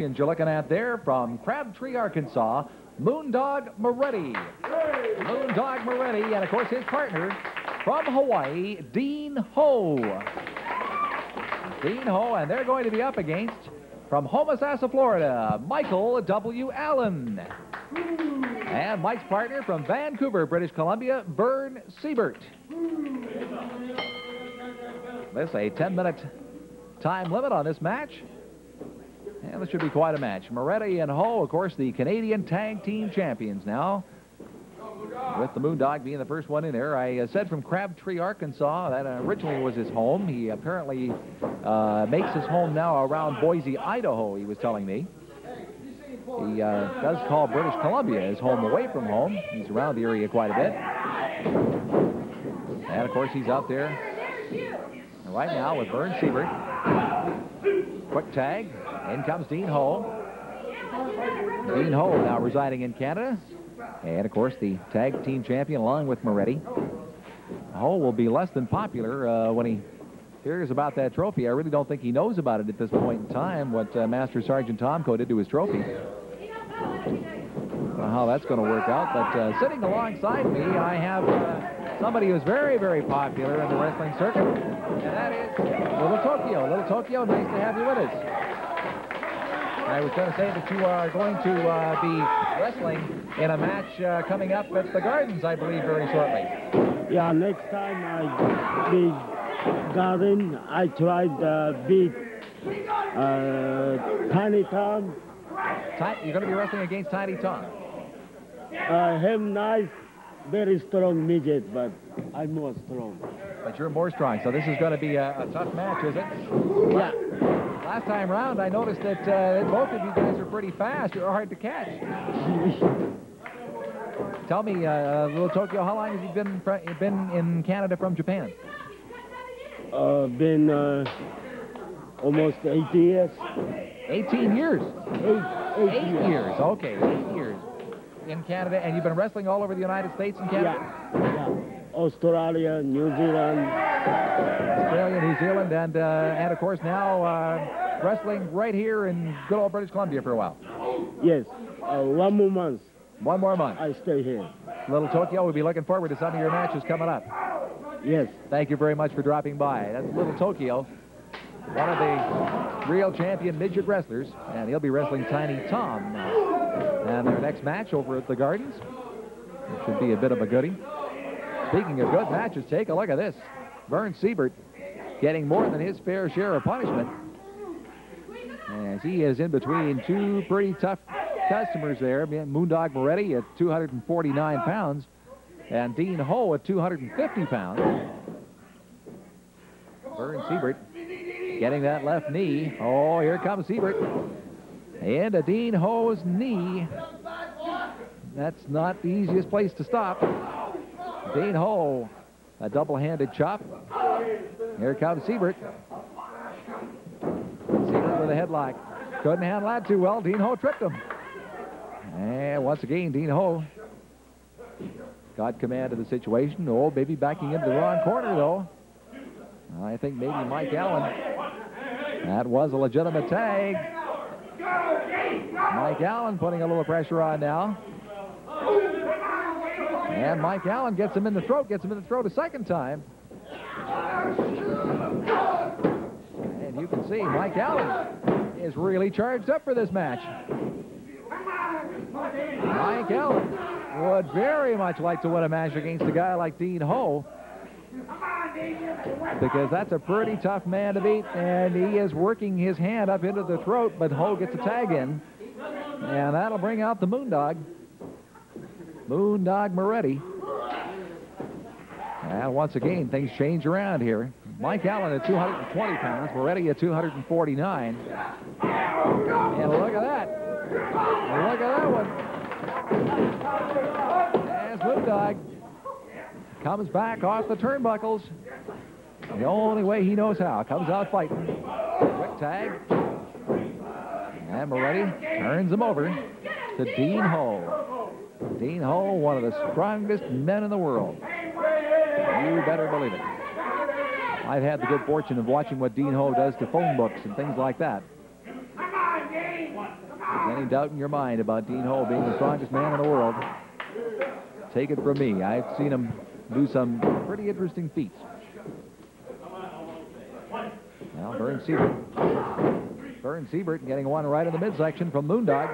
you're looking at there from Crabtree, Arkansas, Moondog Moretti. Moondog Moretti, and of course his partner from Hawaii, Dean Ho. Dean Ho, and they're going to be up against from Homosassa, Florida, Michael W. Allen. And Mike's partner from Vancouver, British Columbia, Verne Siebert. This a 10-minute time limit on this match. And this should be quite a match. Moretti and Ho, of course, the Canadian Tag Team Champions now. With the Moondog being the first one in there. I uh, said from Crabtree, Arkansas, that originally was his home. He apparently uh, makes his home now around Boise, Idaho, he was telling me. He uh, does call British Columbia his home away from home. He's around the area quite a bit. And, of course, he's out there right now with Verne Siebert. Quick tag. In comes Dean Ho. Dean Ho now residing in Canada. And, of course, the tag team champion along with Moretti. Ho will be less than popular uh, when he hears about that trophy. I really don't think he knows about it at this point in time, what uh, Master Sergeant Tomko did to his trophy. how that's going to work out. But uh, sitting alongside me, I have uh, somebody who's very, very popular in the wrestling circuit, and that is Little Tokyo. Little Tokyo, nice to have you with us. I was going to say that you are going to uh, be wrestling in a match uh, coming up at the Gardens, I believe, very shortly. Yeah, next time I beat Garden, I tried uh, beat uh, Tiny Tom. you're going to be wrestling against Tiny Tom. Uh, him nice, very strong midget, but I'm more strong. But you're more strong, so this is going to be a, a tough match, is it? Yeah. Last time round, I noticed that uh, both of you guys are pretty fast. You're hard to catch. Tell me, uh, uh, little Tokyo, how long have you been been in Canada from Japan? Uh, been uh, almost 18 years. 18 years? Eight, eight, eight years. years. Okay, in Canada, and you've been wrestling all over the United States and Canada? Yeah. yeah. Australia, New Zealand. Australia, New Zealand, and, uh, and of course now uh, wrestling right here in good old British Columbia for a while. Yes, uh, one more month. One more month. I stay here. Little Tokyo, we'll be looking forward to some of your matches coming up. Yes. Thank you very much for dropping by. That's Little Tokyo, one of the real champion midget wrestlers, and he'll be wrestling Tiny Tom now. And their next match over at the Gardens. It should be a bit of a goodie. Speaking of good matches, take a look at this. Verne Siebert getting more than his fair share of punishment as he is in between two pretty tough customers there. Moondog Moretti at 249 pounds and Dean Ho at 250 pounds. Verne Siebert getting that left knee. Oh, here comes Siebert. And a Dean Ho's knee. That's not the easiest place to stop. Dean Ho, a double-handed chop. Here comes Siebert. Siebert with a headlock. Couldn't handle that too well. Dean Ho tripped him. And once again, Dean Ho got command of the situation. Oh, maybe backing into the wrong corner, though. I think maybe Mike Allen. That was a legitimate tag. Mike Allen putting a little pressure on now. And Mike Allen gets him in the throat, gets him in the throat a second time. And you can see Mike Allen is really charged up for this match. Mike Allen would very much like to win a match against a guy like Dean Ho. Because that's a pretty tough man to beat, and he is working his hand up into the throat, but Ho gets a tag in. And that'll bring out the Moondog. Moondog Moretti. And once again, things change around here. Mike Allen at 220 pounds, Moretti at 249. And look at that. Look at that one. As Moondog comes back off the turnbuckles. The only way he knows how. Comes out fighting. Quick tag. And Moretti turns him over to Dean Ho. Dean Ho, one of the strongest men in the world. You better believe it. I've had the good fortune of watching what Dean Ho does to phone books and things like that. Any doubt in your mind about Dean Ho being the strongest man in the world? Take it from me. I've seen him do some pretty interesting feats. Now, Verne Siebert. Verne Siebert getting one right in the midsection from Moondog.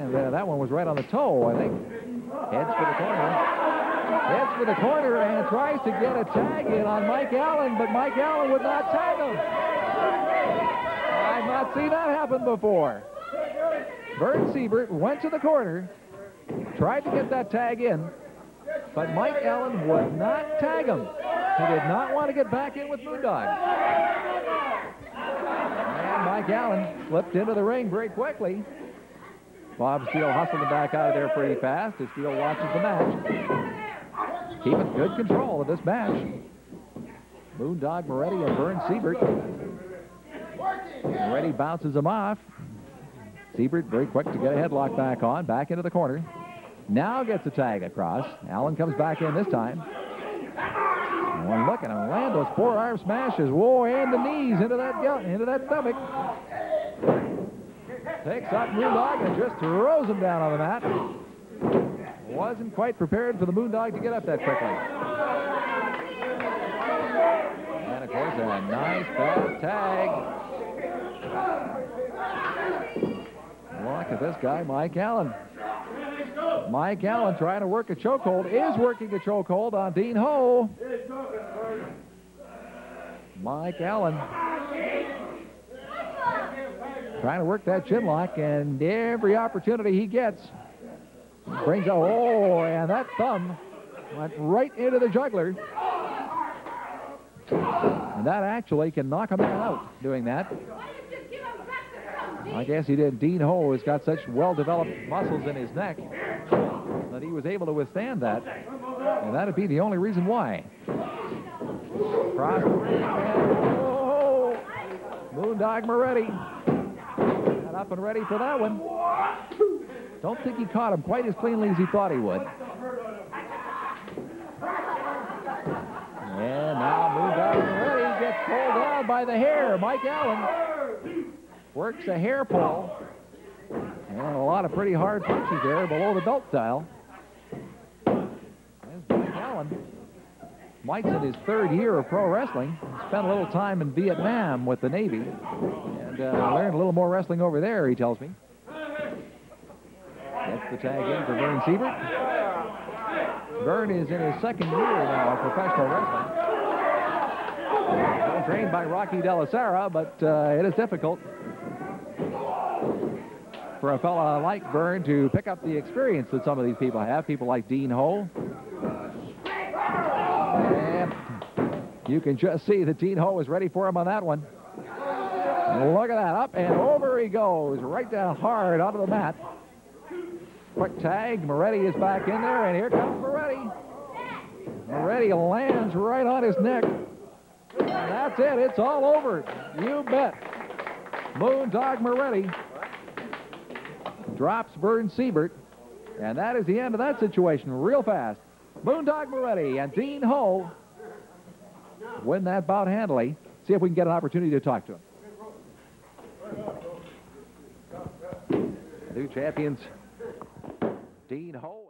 And uh, that one was right on the toe, I think. Heads for the corner. Heads for the corner and tries to get a tag in on Mike Allen, but Mike Allen would not tag him. I've not seen that happen before. Verne Siebert went to the corner, tried to get that tag in, but Mike Allen would not tag him. He did not want to get back in with Moondog. Mike Allen slipped into the ring very quickly. Bob Steele hustled him back out of there pretty fast as Steele watches the match. Keeping good control of this match. Moondog Moretti and Verne Siebert. Moretti bounces him off. Siebert very quick to get a headlock back on, back into the corner. Now gets a tag across. Allen comes back in this time. One look at those forearm smashes. Whoa, and the knees into that gut, into that stomach. Takes up Moondog and just throws him down on the mat. Wasn't quite prepared for the Moondog to get up that quickly. And of course, a nice fast tag. Look at this guy, Mike Allen. Mike Allen trying to work a chokehold, is working a chokehold on Dean Ho. Mike Allen trying to work that chin lock, and every opportunity he gets brings a oh, and that thumb went right into the jugular. And that actually can knock a man out doing that. I guess he did. Dean Ho has got such well-developed muscles in his neck that he was able to withstand that. And that'd be the only reason why. Cross. Oh, Moondog Moretti. Got up and ready for that one. Don't think he caught him quite as cleanly as he thought he would. And now Moondog Moretti gets pulled down by the hair. Mike Allen works a hair pull. And a lot of pretty hard punches there below the belt style. Allen. Mike's in his third year of pro wrestling. Spent a little time in Vietnam with the Navy. And uh, learned a little more wrestling over there, he tells me. Gets the tag in for Verne Siebert. Verne is in his second year now of professional wrestling. Trained by Rocky De Sara, but uh, it is difficult for a fella like Verne to pick up the experience that some of these people have. People like Dean Ho. And you can just see that Dean Ho is ready for him on that one. Look at that. Up and over he goes. Right down hard onto the mat. Quick tag. Moretti is back in there, and here comes Moretti. Moretti lands right on his neck. And that's it. It's all over. You bet. Moondog Moretti drops Verne Siebert. And that is the end of that situation real fast. Moondog Moretti and Dean Ho win that bout handily. See if we can get an opportunity to talk to him. New champions, Dean Ho.